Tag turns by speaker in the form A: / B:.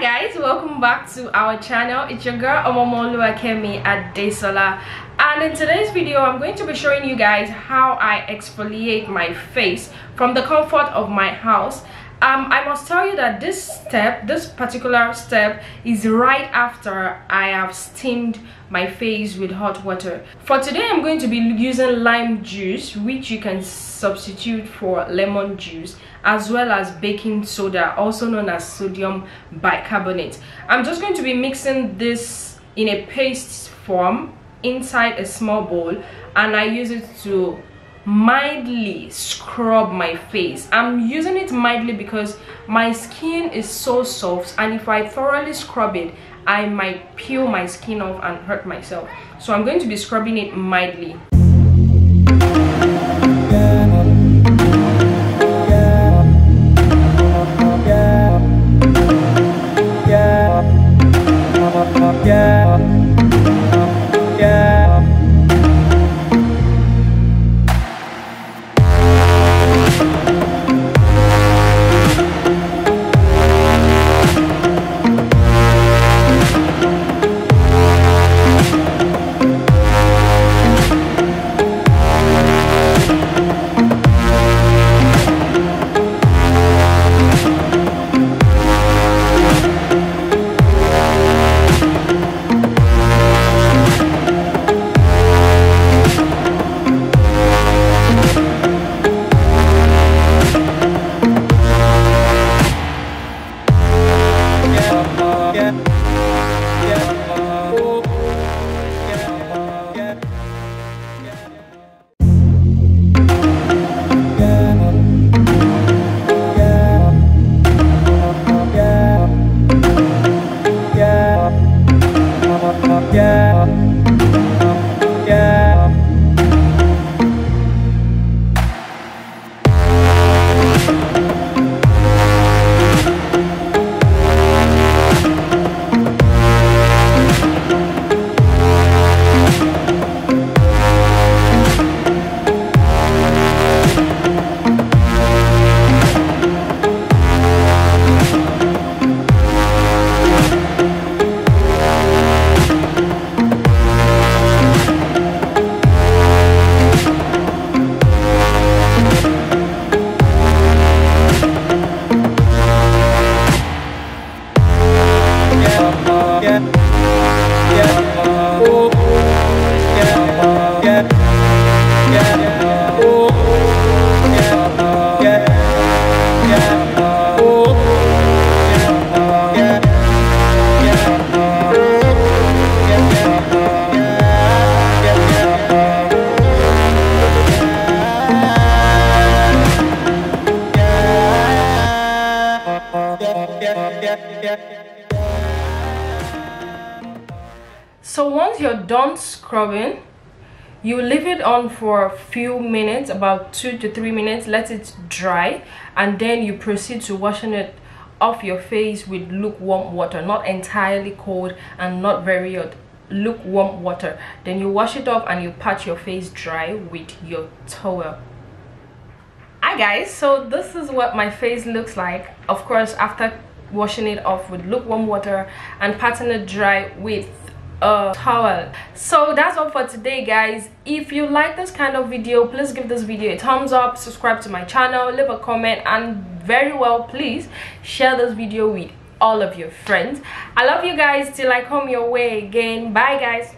A: guys welcome back to our channel. It's your girl omomolu akemi Adesola and in today's video i'm going to be showing you guys how i exfoliate my face from the comfort of my house um, I must tell you that this step, this particular step is right after I have steamed my face with hot water. For today, I'm going to be using lime juice, which you can substitute for lemon juice, as well as baking soda, also known as sodium bicarbonate. I'm just going to be mixing this in a paste form inside a small bowl and I use it to mildly scrub my face. I'm using it mildly because my skin is so soft and if i thoroughly scrub it i might peel my skin off and hurt myself. So i'm going to be scrubbing it mildly so once you're done scrubbing you leave it on for a few minutes about two to three minutes let it dry and then you proceed to washing it off your face with lukewarm water not entirely cold and not very hot lukewarm water. Then you wash it off and you pat your face dry with your towel. Hi guys so this is what my face looks like. Of course after washing it off with lukewarm water and patting it dry with a towel. So that's all for today guys. If you like this kind of video please give this video a thumbs up subscribe to my channel leave a comment and very well please share this video with all of your friends. I love you guys. Till i come your way again. Bye guys